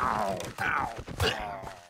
Ow, ow.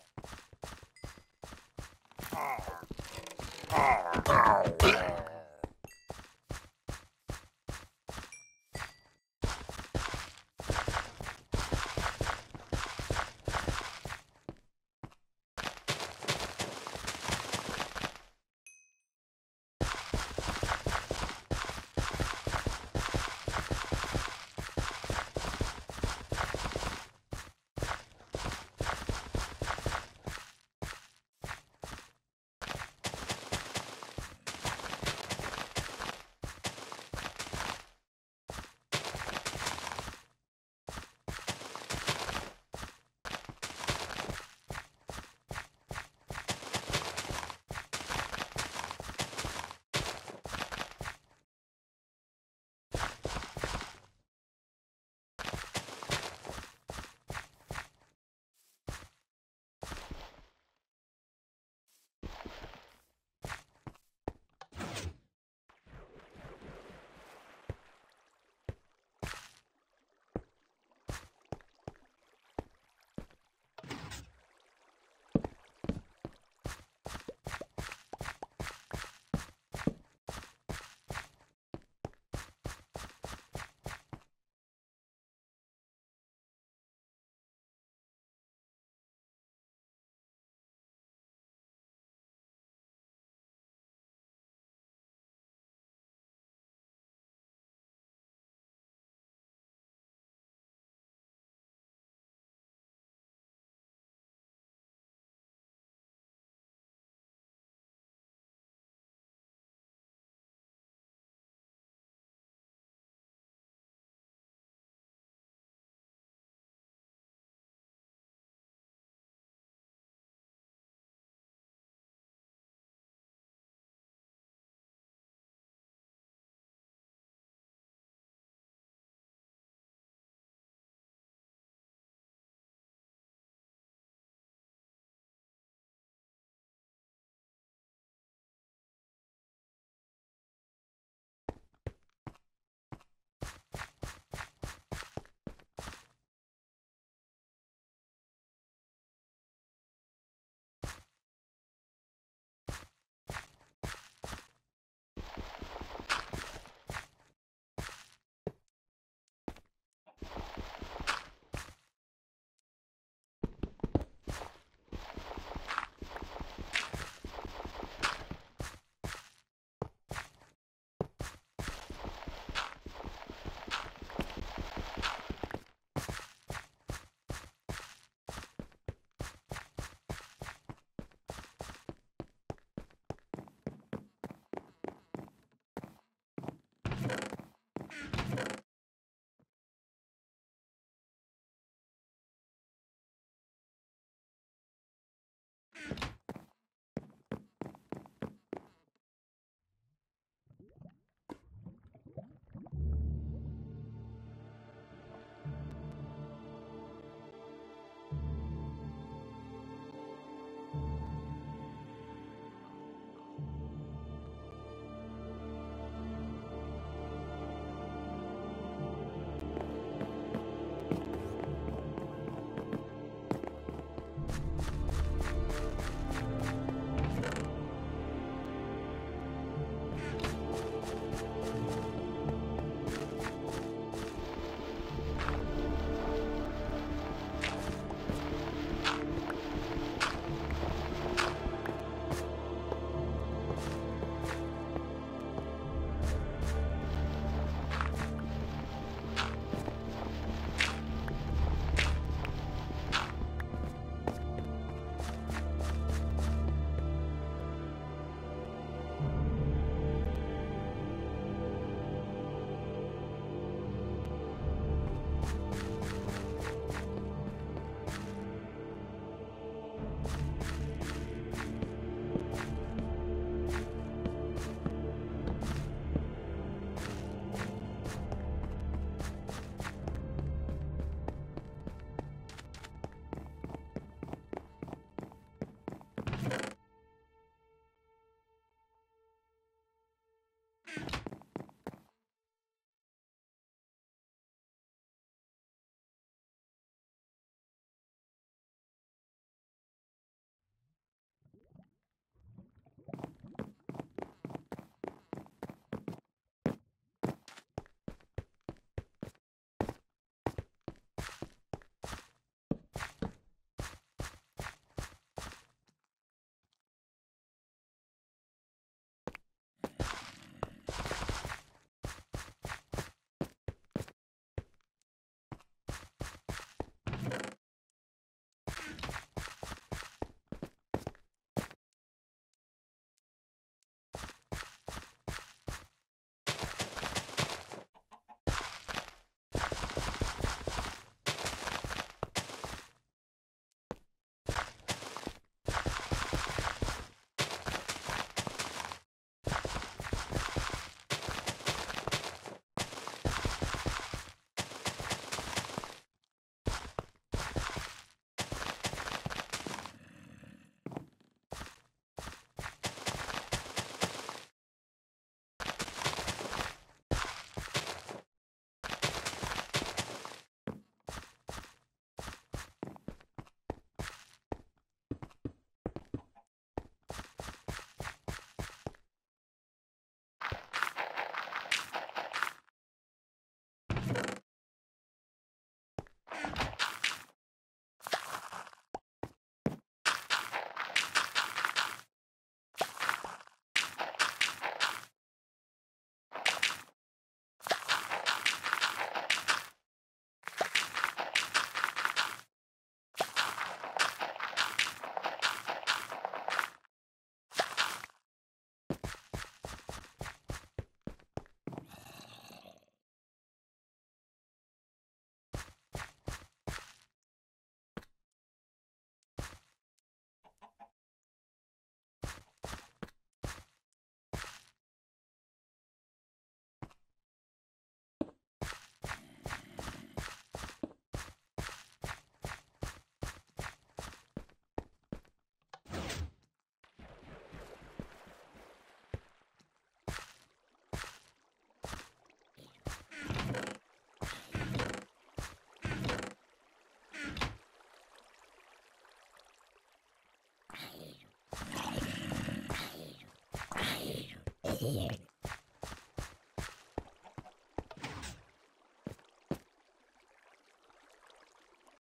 Here.